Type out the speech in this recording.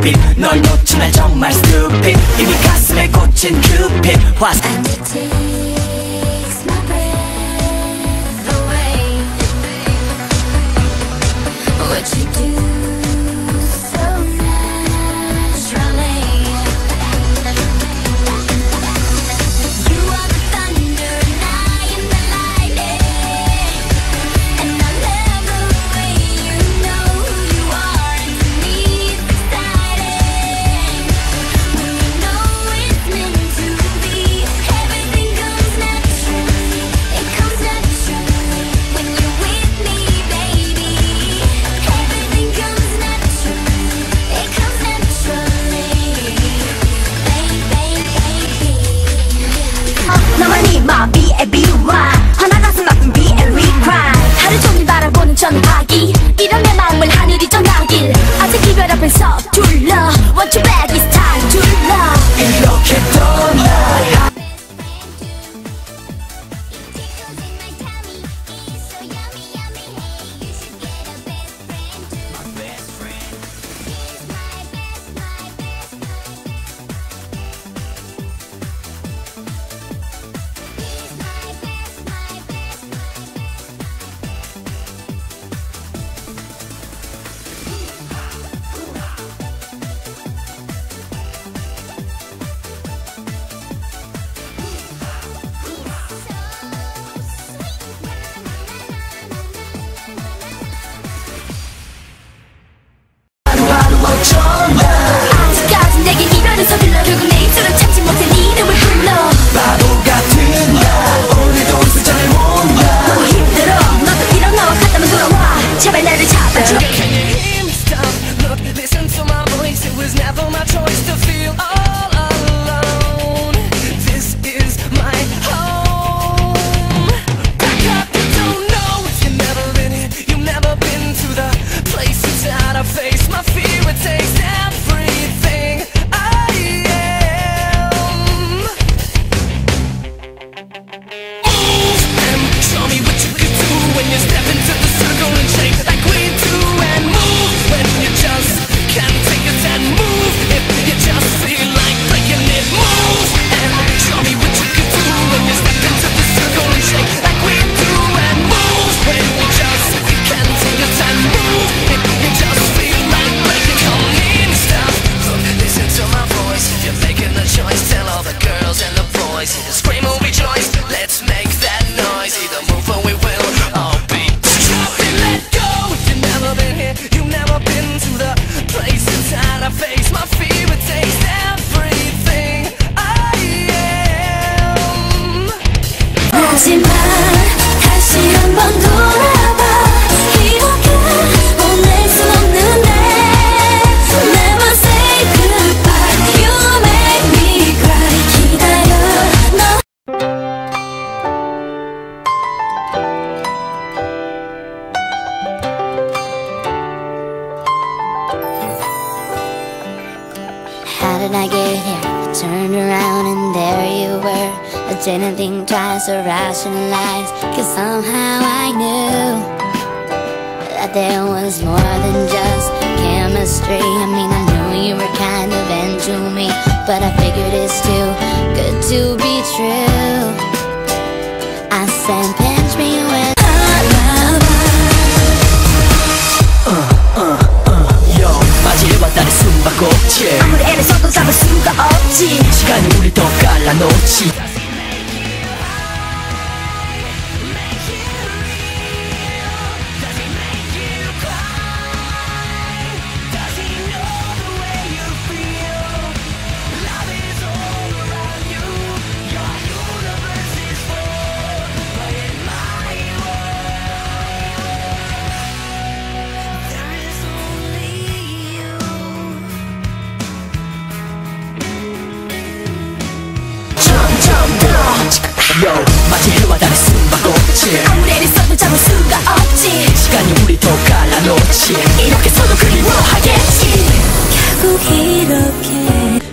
stupid 널 놓쳐 날 정말 stupid 이미 가슴에 꽂힌 cupid What's 하늘이 떠나길. 아직 이별 앞에서 둘러. 원투백이 did I get here? Turned around and there you were. I didn't think twice or rationalize Cause somehow I knew That there was more than just chemistry. I mean I knew you were kind of into me But I figured it's too good to be true. 시간이 우리 더 갈라놓지 Yo 맞이해와 나의 숨바꼭질 아무리 애를 써도 잡을 수가 없지. 시간이 우리 더 갈라놓지. 이렇게 서로 그리워하겠지. 결국 이렇게